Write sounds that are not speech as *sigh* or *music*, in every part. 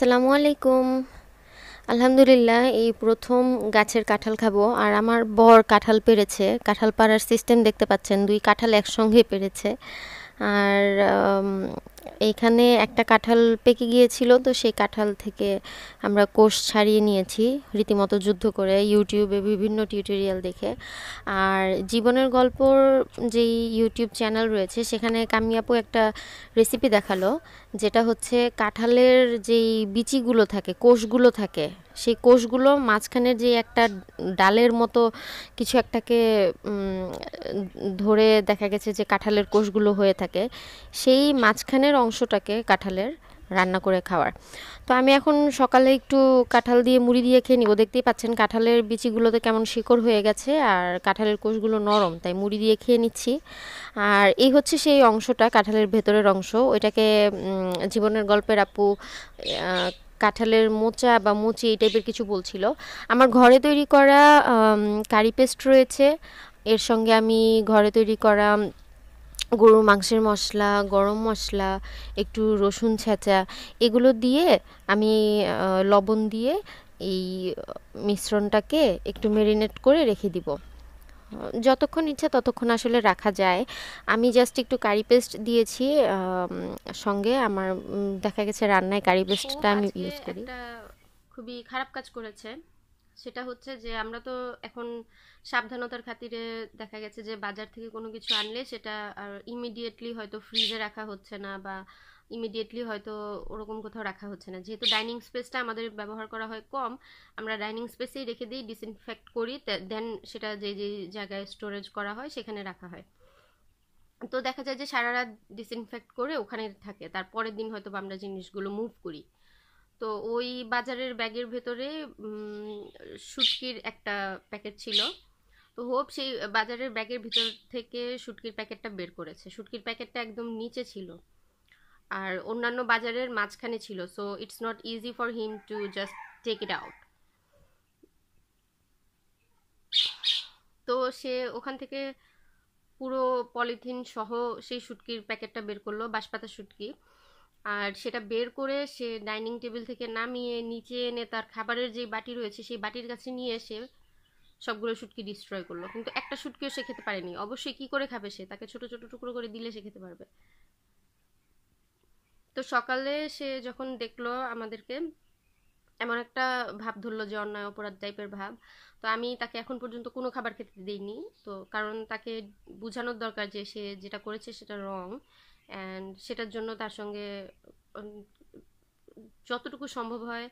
আসসালামু আলাইকুম। আলহামদুলিল্লাহ, এই প্রথম গাছের কাঁঠাল খাব। আর আমার বর কাঁঠাল পেরেছে কাঁঠাল পাড়ার সিস্টেম দেখতে পাচ্ছেন, দুই কাঁঠাল একসঙ্গে পেরেছে আর এইখানে একটা কাঁঠাল পেকে গিয়েছিল, তো সেই কাঁঠাল থেকে আমরা কোষ ছাড়িয়ে নিয়েছি, রীতিমতো যুদ্ধ করে ইউটিউবে বিভিন্ন টিউটোরিয়াল দেখে। আর জীবনের গল্পর যেই ইউটিউব চ্যানেল রয়েছে, সেখানে কামিয়াপু একটা রেসিপি দেখাল, যেটা হচ্ছে কাঁঠালের যেই বিচিগুলো থাকে, কোষগুলো থাকে, সেই কোষগুলো মাঝখানের যে একটা ডালের মতো কিছু একটাকে ধরে দেখা গেছে যে কাঁঠালের কোষগুলো হয়ে থাকে, সেই মাঝখানের অংশটাকে কাঁঠালের রান্না করে খাওয়ার। তো আমি এখন সকালে একটু কাঁঠাল দিয়ে মুড়ি দিয়ে খেয়ে নিব। দেখতেই পাচ্ছেন কাঁঠালের বিচিগুলোতে কেমন শিকড় হয়ে গেছে আর কাঁঠালের কোষগুলো নরম, তাই মুড়ি দিয়ে খেয়ে নিচ্ছি। আর এই হচ্ছে সেই অংশটা, কাঁঠালের ভেতরের অংশ। ওইটাকে জীবনের গল্পের আপু কাঁঠালের মোচা বা মুচি এই টাইপের কিছু বলছিল। আমার ঘরে তৈরি করা কারি পেস্ট রয়েছে। এর সঙ্গে আমি ঘরে তৈরি করা গরুর মাংসের মশলা গরম মশলা একটু রসুন ছেঁচা এগুলো দিয়ে আমি লবণ দিয়ে এই মিশ্রণটাকে একটু মেরিনেট করে রেখে দিব। যতক্ষণ ইচ্ছা ততক্ষণ আসলে রাখা যায়। আমি জাস্ট একটু কারি পেস্ট দিয়েছি সঙ্গে আমার দেখা গেছে রান্নায় কারি পেস্টটা আমি ইউজ করি। খুবই খারাপ কাজ করেছে। সেটা হচ্ছে যে আমরা তো এখন সাবধানতার খাতিরে দেখা গেছে যে বাজার থেকে কোনো কিছু আনলে সেটা আর ইমিডিয়েটলি হয়তো ফ্রিজে রাখা হচ্ছে না বা ইমিডিয়েটলি হয়তো ওরকম কোথাও রাখা হচ্ছে না। যেহেতু ডাইনিং স্পেসটা আমাদের ব্যবহার করা হয় কম, আমরা ডাইনিং স্পেসেই রেখে দিই ডিসইনফেক্ট করি দেন সেটা যে যে জায়গায় স্টোরেজ করা হয় সেখানে রাখা হয়। তো দেখা যায় যে সারা রাত ডিসইনফেক্ট করে ওখানে থাকে, তারপরের দিন হয়তো আমরা জিনিসগুলো মুভ করি। তো ওই বাজারের ব্যাগের ভেতরে শুটকির একটা প্যাকেট ছিল। তো হোপ সেই বাজারের ব্যাগের ভিতর থেকে শুটকির প্যাকেটটা বের করেছে। শুটকির প্যাকেটটা একদম নিচে ছিল আর অন্যান্য বাজারের মাঝখানে ছিল। So it's not easy for him to just take it out তো সে ওখান থেকে পুরো পলিথিন সহ সেই শুটকির প্যাকেটটা বের করল, বাঁশপাতা শুটকি আর সেটা বের করে সে ডাইনিং টেবিল থেকে নামিয়ে নিচে এনে তার খাবারের যে বাটি রয়েছে, সেই বাটির কাছে নিয়ে এসে সবগুলো শুটকি ডিস্ট্রয় করল। কিন্তু একটা শুটকিও সে খেতে পারেনি। অবশ্যই কি করে খাবে সে? তাকে ছোট ছোট টুকরো করে দিলে সে খেতে পারবে। তো সকালে সে যখন দেখল আমাদেরকে, এমন একটা ভাব ধরলো যে অন্যায়, অপরাধ টাইপের ভাব। তো আমি তাকে এখন পর্যন্ত কোনো খাবার খেতে দিইনি। তো কারণ তাকে বোঝানোর দরকার যে সে যেটা করেছে সেটা রং অ্যান্ড সেটার জন্য তার সঙ্গে যতটুকু সম্ভব হয়,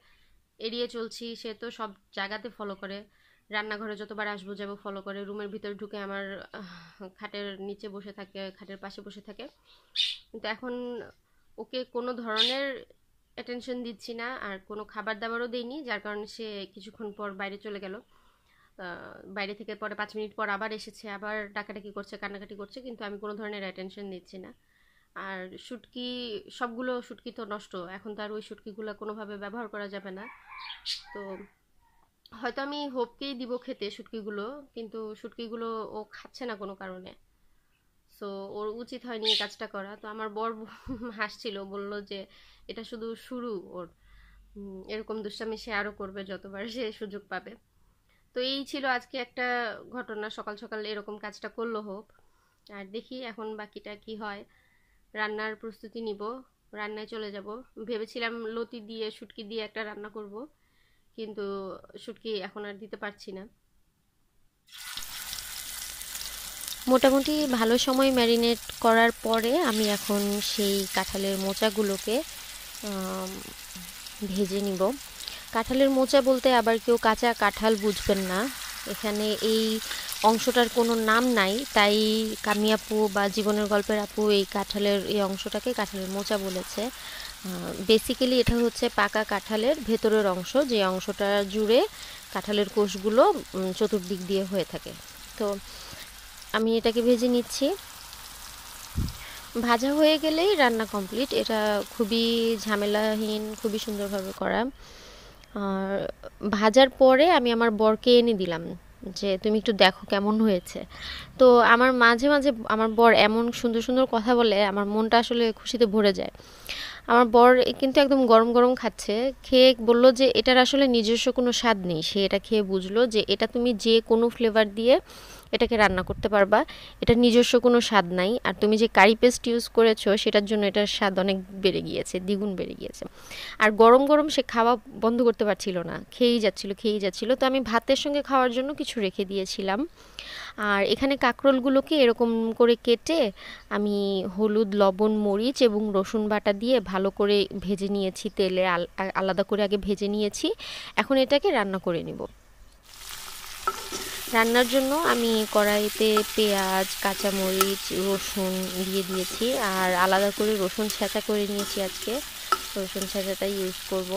এড়িয়ে চলছি। সে তো সব জায়গাতে ফলো করে। রান্নাঘরে যতবার আসব যাব ফলো করে। রুমের ভিতরে ঢুকে আমার খাটের নিচে বসে থাকে, খাটের পাশে বসে থাকে। কিন্তু এখন ওকে কোনো ধরনের অ্যাটেনশন দিচ্ছি না। আর কোনো খাবার দাবারও দেইনি, যার কারণে সে কিছুক্ষণ পর বাইরে চলে গেল। বাইরে থেকে পরে পাঁচ মিনিট পর আবার এসেছে, আবার ডাকাডাকি করছে, কান্নাকাটি করছে। কিন্তু আমি কোনো ধরনের অ্যাটেনশন দিচ্ছি না। আর শুটকি সবগুলো শুটকি তো নষ্ট। এখন তো আর ওই শুটকিগুলো কোনোভাবে ব্যবহার করা যাবে না। তো হয়তো আমি হোপকেই দিব খেতে শুটকিগুলো কিন্তু শুটকিগুলো ও খাচ্ছে না কোনো কারণে। সো ওর উচিত হয়নি এই কাজটা করা। তো আমার বর *laughs* হাসছিল, বলল যে এটা শুধু শুরু ওর। এরকম দুষ্টামি সে আরও করবে যতবার সে সুযোগ পাবে। তো এই ছিল আজকে একটা ঘটনা। সকাল সকাল এরকম কাজটা করল হোপ। আর দেখি এখন বাকিটা কি হয়। রান্নার প্রস্তুতি নিব, রান্নায় চলে যাব। ভেবেছিলাম লতি দিয়ে, শুটকি দিয়ে একটা রান্না করব, কিন্তু শুটকি এখন আর দিতে পারছি না। মোটামুটি ভালো সময় ম্যারিনেট করার পরে আমি এখন সেই কাঁঠালের মোচাগুলোকে ভেজে নিব। কাঁঠালের মোচা বলতে আবার কেউ কাঁচা কাঁঠাল বুঝবেন না। এখানে এই অংশটার কোনো নাম নাই, তাই কামিয়াপু বা জীবনের গল্পের আপু এই কাঁঠালের, এই অংশটাকে কাঁঠালের মোচা বলেছে। বেসিক্যালি এটা হচ্ছে পাকা কাঁঠালের ভেতরের অংশ, যে অংশটা জুড়ে কাঁঠালের কোষগুলো চতুর্দিক দিয়ে হয়ে থাকে। তো আমি এটাকে ভেজে নিচ্ছি। ভাজা হয়ে গেলেই রান্না কমপ্লিট এটা খুবই ঝামেলাহীন, খুবই সুন্দরভাবে করা। আর ভাজার পরে আমি আমার বরকে এনে দিলাম। যে তুমি একটু দেখো কেমন হয়েছে। তো আমার মাঝে মাঝে আমার বর এমন সুন্দর সুন্দর কথা বলে, আমার মনটা আসলে খুশিতে ভরে যায়। আমার বর কিন্তু একদম গরম গরম খাচ্ছে, খেয়ে বলল যে এটার আসলে নিজস্ব কোনো স্বাদ নেই। সে এটা খেয়ে বুঝলো যে এটা তুমি যে কোনো ফ্লেভার দিয়ে এটাকে রান্না করতে পারবা। এটা নিজস্ব কোনো স্বাদ নাই। আর তুমি যে কারি পেস্ট ইউজ করেছ, সেটার জন্য এটার স্বাদ অনেক বেড়ে গিয়েছে, দ্বিগুণ বেড়ে গিয়েছে। আর গরম গরম সে খাওয়া বন্ধ করতে পারছিল না, খেয়েই যাচ্ছিল খেয়েই যাচ্ছিল। তো আমি ভাতের সঙ্গে খাওয়ার জন্য কিছু রেখে দিয়েছিলাম। আর এখানে কাঁকরোলগুলোকে এরকম করে কেটে আমি হলুদ, লবণ, মরিচ এবং রসুন বাটা দিয়ে ভালো করে ভেজে নিয়েছি তেলে। আলাদা করে আগে ভেজে নিয়েছি। এখন এটাকে রান্না করে নিব। রান্নার জন্য আমি কড়াইতে পেঁয়াজ, কাঁচামরিচ, রসুন দিয়ে দিয়েছি। আর আলাদা করে রসুন ছেঁচা করে নিয়েছি আজকে। রসুন ছেঁচাটাই ইউজ করব।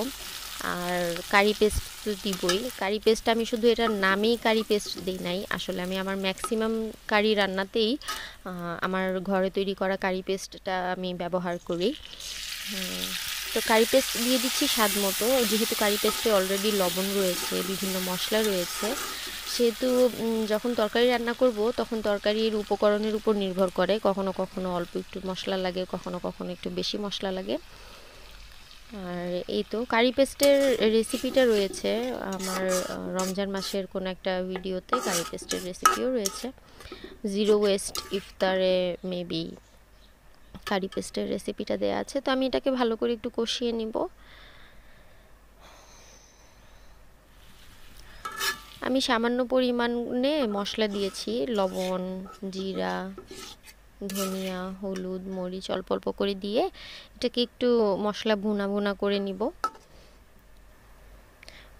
আর কারি পেস্ট তো দিবই। কারি পেস্ট আমি শুধু এটার নামেই কারি পেস্ট দিই নাই। আসলে আমি আমার ম্যাক্সিমাম কারি রান্নাতেই আমার ঘরে তৈরি করা কারি পেস্টটা আমি ব্যবহার করি। তো কারি পেস্ট দিয়ে দিচ্ছি স্বাদ মতো। যেহেতু কারি পেস্টে অলরেডি লবণ রয়েছে, বিভিন্ন মশলা রয়েছে, সেহেতু যখন তরকারি রান্না করব, তখন তরকারির উপকরণের উপর নির্ভর করে। কখনো কখনো অল্প একটু মশলা লাগে, কখনো কখনো একটু বেশি মশলা লাগে। আর এই তো কারি পেস্টের রেসিপিটা রয়েছে। আমার রমজান মাসের কোনো একটা ভিডিওতে কারি পেস্টের রেসিপিও রয়েছে। জিরো ওয়েস্ট ইফতারে মেবি কারি পেস্টের রেসিপিটা দেওয়া আছে, তো আমি এটাকে ভালো করে একটু কষিয়ে নিব। আমি সামান্য পরিমাণে মশলা দিয়েছি, লবণ, জিরা, ধনিয়া, হলুদ, মরিচ অল্প অল্প করে দিয়ে এটাকে একটু মশলা ভুনা ভুনা করে নিব।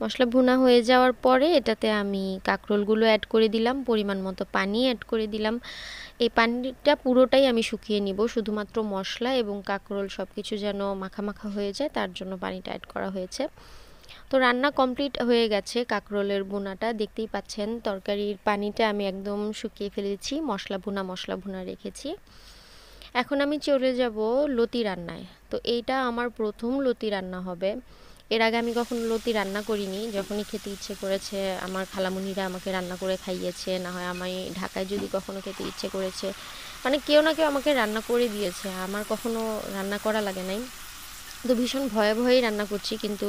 মশলা ভুনা হয়ে যাওয়ার পরে এটাতে আমি কাঁকরোলগুলো অ্যাড করে দিলাম, পরিমাণ মতো পানি অ্যাড করে দিলাম। এই পানিটা পুরোটাই আমি শুকিয়ে নিব, শুধুমাত্র মশলা এবং কাঁকরোল সব কিছু যেন মাখা মাখা হয়ে যায়, তার জন্য পানিটা অ্যাড করা হয়েছে। তো রান্না কমপ্লিট হয়ে গেছে কাঁকরোলের বোনাটা দেখতেই পাচ্ছেন তরকারির পানিটা আমি একদম শুকিয়ে ফেলেছি, মশলা ভুনা মশলা ভুনা রেখেছি। এখন আমি চলে যাব লতি রান্নায়। তো এইটা আমার প্রথম লতি রান্না হবে। এর আগে আমি কখনো লতি রান্না করিনি। যখনই খেতে ইচ্ছে করেছে, আমার খালামুনিরা আমাকে রান্না করে খাইয়েছে। না হয় আমি ঢাকায় যদি কখনো খেতে ইচ্ছে করেছে। মানে কেউ না কেউ আমাকে রান্না করে দিয়েছে। আমার কখনো রান্না করা লাগে নাই। তো ভীষণ ভয়ে ভয়েই রান্না করছি। কিন্তু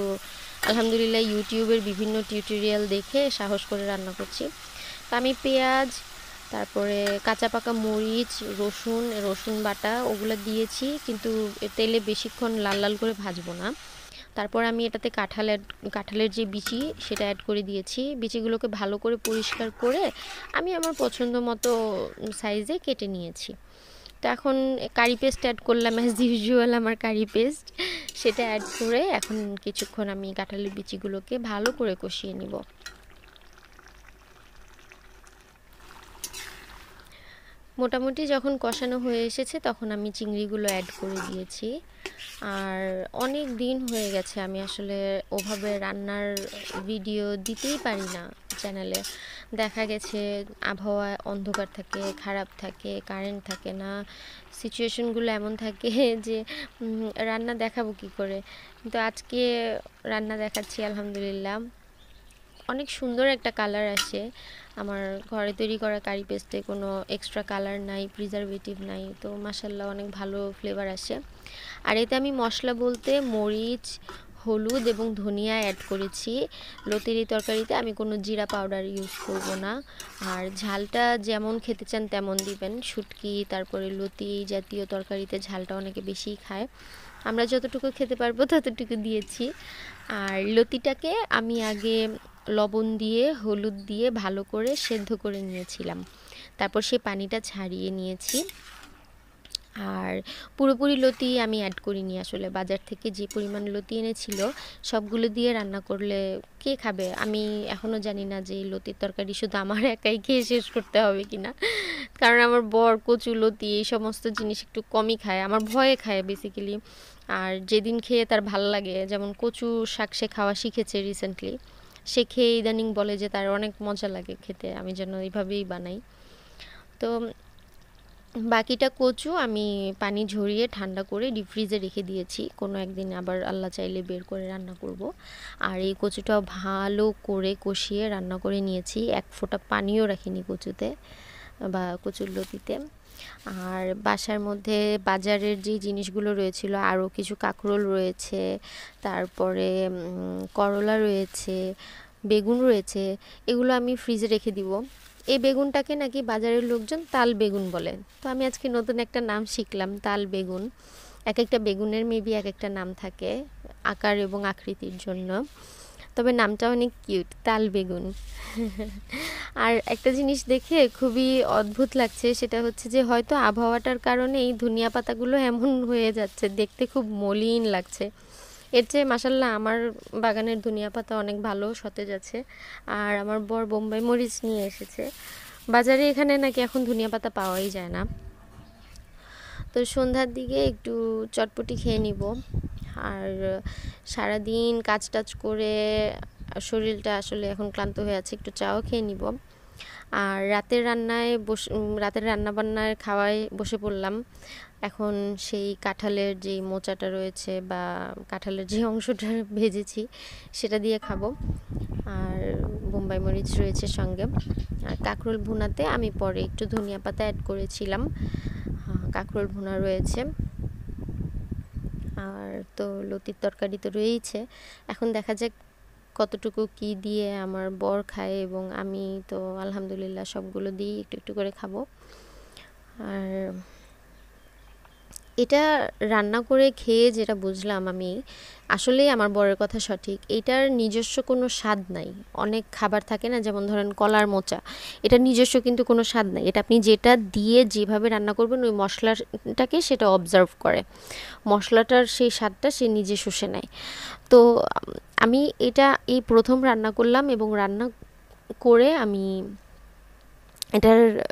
আলহামদুলিল্লাহ ইউটিউবের বিভিন্ন টিউটোরিয়াল দেখে সাহস করে রান্না করছি। তো আমি পেঁয়াজ, তারপরে কাঁচা পাকা মরিচ, রসুন রসুন বাটা ওগুলো দিয়েছি। কিন্তু তেলে বেশিক্ষণ লাল লাল করে ভাজবো না। তারপর আমি এটাতে কাঁঠাল অ্যাড কাঁঠালের যে বিচি, সেটা অ্যাড করে দিয়েছি। বিচিগুলোকে ভালো করে পরিষ্কার করে আমি আমার পছন্দ মতো সাইজে কেটে নিয়েছি। তো এখন কারি পেস্ট অ্যাড করলাম অ্যাজ ইউজুয়াল আমার কারি পেস্ট সেটা অ্যাড করে এখন কিছুক্ষণ আমি কাঁঠালের বিচিগুলোকে ভালো করে কষিয়ে নিব। মোটামুটি যখন কষানো হয়ে এসেছে তখন আমি চিংড়িগুলো অ্যাড করে দিয়েছি। আর অনেক দিন হয়ে গেছে, আমি আসলে ওভাবে রান্নার ভিডিও দিতেই পারি না চ্যানেলে দেখা গেছে আবহাওয়া অন্ধকার থাকে, খারাপ থাকে কারেন্ট থাকে না সিচুয়েশনগুলো এমন থাকে *laughs* যে রান্না দেখাবো কি করে? কিন্তু আজকে রান্না দেখাচ্ছি, আলহামদুলিল্লাহ। অনেক সুন্দর একটা কালার আসে। আমার ঘরে তৈরি করা কারি পেস্টে কোনো এক্সট্রা কালার নাই প্রিজারভেটিভ নাই, তো মাসাল্লাহ অনেক ভালো ফ্লেভার আসে। আর এতে আমি মশলা বলতে মরিচ, হলুদ এবং ধনিয়া অ্যাড করেছি। লতির এই তরকারিতে আমি কোনো জিরা পাউডার ইউজ করব না। আর ঝালটা যেমন খেতে চান তেমন দিবেন। শুটকি, তারপরে লতি জাতীয় তরকারিতে ঝালটা অনেকে বেশিই খায়। আমরা যতটুকু খেতে পারব ততটুকু দিয়েছি। আর লতিটাকে আমি আগে লবণ দিয়ে, হলুদ দিয়ে ভালো করে সেদ্ধ করে নিয়েছিলাম। তারপর সে পানিটা ছাড়িয়ে নিয়েছি। আর পুরোপুরি লতি আমি অ্যাড করিনি আসলে। বাজার থেকে যে পরিমাণ লতি এনেছিল, সবগুলো দিয়ে রান্না করলে কে খাবে? আমি এখনও জানি না যে লতির তরকারি শুধু আমার একাই খেয়ে শেষ করতে হবে কি না কারণ আমার বর কচু লতি, এই সমস্ত জিনিস একটু কমই খায়। আমার ভয়ে খায় বেসিক্যালি আর যেদিন খেয়ে তার ভালো লাগে, যেমন কচু শাক সে খাওয়া শিখেছে রিসেন্টলি সে খেয়ে ইদানিং বলে যে তার অনেক মজা লাগে খেতে, আমি যেন এইভাবেই বানাই। তো বাকিটা কচু আমি পানি ঝরিয়ে ঠান্ডা করে ডিপ ফ্রিজে রেখে দিয়েছি। কোনো একদিন আবার আল্লাহ চাইলে বের করে রান্না করব। আর এই কচুটাও ভালো করে কষিয়ে রান্না করে নিয়েছি। এক ফোঁটা পানিও রাখিনি কচুতে। বা কচুরলতিতে আর বাসার মধ্যে বাজারের যে জিনিসগুলো রয়েছিল, আরও কিছু কাঁকরোল রয়েছে, তারপরে করলা রয়েছে, বেগুন রয়েছে, এগুলো আমি ফ্রিজে রেখে দিব। এই বেগুনটাকে নাকি বাজারের লোকজন তাল বেগুন বলে। তো আমি আজকে নতুন একটা নাম শিখলাম, তাল বেগুন। এক একটা বেগুনের মেবি এক একটা নাম থাকে, আকার এবং আকৃতির জন্য। তবে নামটা অনেক কিউট, তাল বেগুন। আর একটা জিনিস দেখে খুবই অদ্ভুত লাগছে, সেটা হচ্ছে যে হয়তো আবহাওয়াটার কারণে এই ধনিয়া পাতাগুলো এমন হয়ে যাচ্ছে, দেখতে খুব মলিন লাগছে। এর চেয়ে মাসাল্লাহ আমার বাগানের ধনিয়া পাতা অনেক ভালো সতেজ আছে, আর আমার বর বোম্বাই মরিচ নিয়ে এসেছে। বাজারে এখানে নাকি এখন ধনিয়া পাতা পাওয়াই যায় না। তো সন্ধ্যার দিকে একটু চটপটি খেয়ে নিব। আর সারাদিন কাজ টাজ করে, শরীরটা আসলে এখন ক্লান্ত হয়ে আছে, একটু চাও খেয়ে নিব। আর রাতের রান্নায় বসে রাতের রান্নাবান্নায় খাওয়ায় বসে পড়লাম। এখন সেই কাঁঠালের যে মোচাটা রয়েছে বা কাঁঠালের যে অংশটা ভেজেছি, সেটা দিয়ে খাব। আর বোম্বাই মরিচ রয়েছে সঙ্গে। আর কাঁকরোল ভুনাতে আমি পরে একটু ধনিয়া পাতা অ্যাড করেছিলাম। কাঁকরোল ভুনা রয়েছে। আর তো লতির তরকারি তো রয়েইছে। এখন দেখা যাক কতটুকু কি দিয়ে আমার বর খায় এবং আমি তো আলহামদুলিল্লাহ সবগুলো দিয়েই একটু একটু করে খাব। আর এটা রান্না করে খেয়ে যেটা বুঝলাম আমি, আসলেই আমার বরের কথা সঠিক। এটার নিজস্ব কোনো স্বাদ নাই। অনেক খাবার থাকে না, যেমন ধরেন কলার মোচা। এটা নিজস্ব কিন্তু কোনো স্বাদ নাই। এটা আপনি যেটা দিয়ে যেভাবে রান্না করবেন, ওই মশলাটাকে সেটা অবজার্ভ করে। মশলাটার সেই স্বাদটা সে নিজে শুষে নেয়। তো, আমি এটা এই প্রথম রান্না করলাম এবং রান্না করে আমি এটার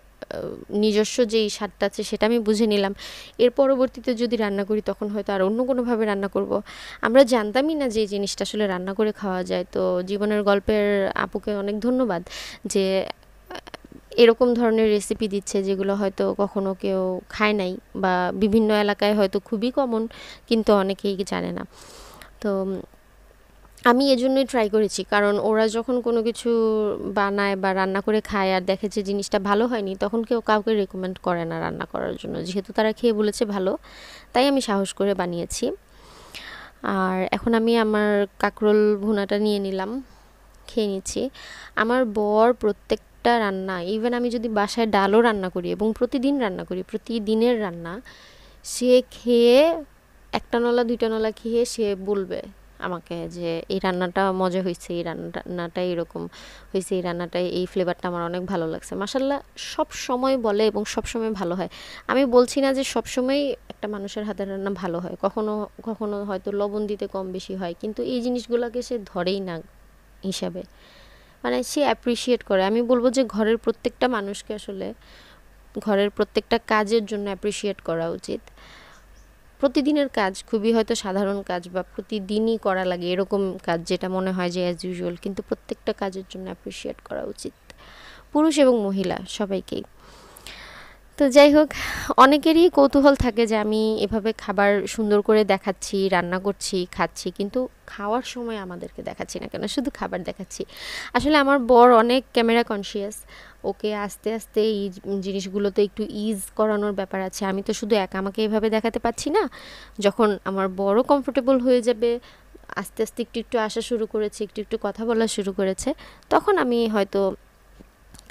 নিজস্ব যেই স্বাদটা আছে সেটা আমি বুঝে নিলাম। এর পরবর্তীতে যদি রান্না করি তখন হয়তো আর অন্য কোনোভাবে রান্না করব। আমরা জানতামই না যে এই জিনিসটা আসলে রান্না করে খাওয়া যায়। তো জীবনের গল্পের আপুকে অনেক ধন্যবাদ যে, এরকম ধরনের রেসিপি দিচ্ছে যেগুলো হয়তো কখনো কেউ খায় নাই বা বিভিন্ন এলাকায় হয়তো খুবই কমন কিন্তু অনেকেই জানে না। তো আমি এজন্যই ট্রাই করেছি, কারণ ওরা যখন কোনো কিছু বানায় বা রান্না করে খায় আর দেখে যে জিনিসটা ভালো হয়নি, তখন কেউ কাউকে রেকমেন্ড করে না রান্না করার জন্য। যেহেতু তারা খেয়ে বলেছে ভালো, তাই আমি সাহস করে বানিয়েছি। আর এখন আমি আমার কাকরোল ভুনাটা নিয়ে নিলাম, খেয়ে নিচ্ছি। আমার বর প্রত্যেকটা রান্না ইভেন আমি যদি বাসায় ডালও রান্না করি এবং প্রতিদিন রান্না করি, প্রতিদিনের রান্না, সে খেয়ে একটা নলা, দুইটা নলা খেয়ে সে বলবে আমাকে যে এই রান্নাটা মজা হয়েছে এই রান্নাটা এরকম হয়েছে এই রান্নাটা এই ফ্লেভারটা আমার অনেক ভালো লাগছে। মাসাল্লাহ সব সময় বলে এবং সব সময় ভালো হয়। আমি বলছি না যে সব সময় একটা মানুষের হাতের রান্না ভালো হয়। কখনো কখনো হয়তো লবণ দিতে কম বেশি হয়, কিন্তু এই জিনিসগুলোকে সে ধরেই না হিসাবে। মানে সে অ্যাপ্রিসিয়েট করে। আমি বলব যে ঘরের প্রত্যেকটা মানুষকে আসলে ঘরের প্রত্যেকটা কাজের জন্য অ্যাপ্রিসিয়েট করা উচিত। প্রতিদিনের কাজ খুবই হয়তো সাধারণ কাজ বা প্রতিদিনই করা লাগে এরকম কাজ যেটা মনে হয় যে অ্যাজ ইউজুয়াল কিন্তু প্রত্যেকটা কাজের জন্য অ্যাপ্রিসিয়েট করা উচিত। পুরুষ এবং মহিলা সবাইকেই। তো যাই হোক, অনেকেরই কৌতূহল থাকে যে আমি এভাবে খাবার সুন্দর করে দেখাচ্ছি, রান্না করছি, খাচ্ছি, কিন্তু খাওয়ার সময় আমাদেরকে দেখাচ্ছি না কেন? শুধু খাবার দেখাচ্ছি। আসলে আমার বর অনেক ক্যামেরা কনসিয়াস ওকে আস্তে আস্তে এই জিনিসগুলোতে একটু ইজ করানোর ব্যাপার আছে। আমি তো শুধু একা আমাকে এভাবে দেখাতে পাচ্ছি না। যখন আমার বড় কমফোর্টেবল হয়ে যাবে, আস্তে আস্তে একটু একটু আসা শুরু করেছে, একটু একটু কথা বলা শুরু করেছে, তখন আমি হয়তো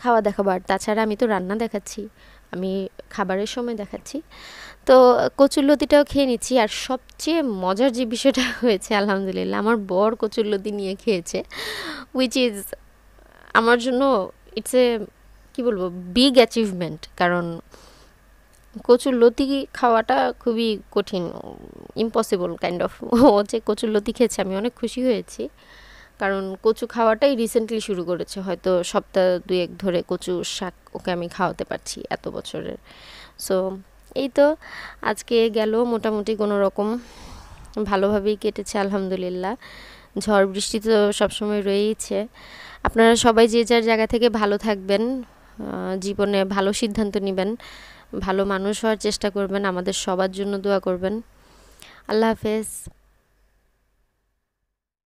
খাওয়া দেখাবার তাছাড়া আমি তো রান্না দেখাচ্ছি। আমি খাবারের সময় দেখাচ্ছি। তো কচুরলতিটাও খেয়ে নিচ্ছি আর সবচেয়ে মজার যে বিষয়টা *laughs* হয়েছে, আলহামদুলিল্লাহ, আমার বর কচুরলতি নিয়ে খেয়েছে উইচ ইজ আমার জন্য ইটস এ কী বলব বিগ অ্যাচিভমেন্ট কারণ কচুর লতি খাওয়াটা খুবই কঠিন ইম্পসিবল কাইন্ড অফ ও যে কচুর লতি খেয়েছে, আমি অনেক খুশি হয়েছি। কারণ কচু খাওয়াটাই রিসেন্টলি শুরু করেছে। হয়তো সপ্তাহ দুয়েক ধরে কচু শাক ওকে আমি খাওয়াতে পারছি এত বছরের। সো এই তো আজকে গেল মোটামুটি কোনো রকম। ভালোভাবেই কেটেছে আলহামদুলিল্লাহ। ঝড় বৃষ্টি তো সবসময় রয়েইছে। আপনারা সবাই যে যার জায়গা থেকে ভালো থাকবেন জীবনে ভালো সিদ্ধান্ত নেবেন, ভালো মানুষ হওয়ার চেষ্টা করবেন, আমাদের সবার জন্য দোয়া করবেন। আল্লাহ হাফেজ।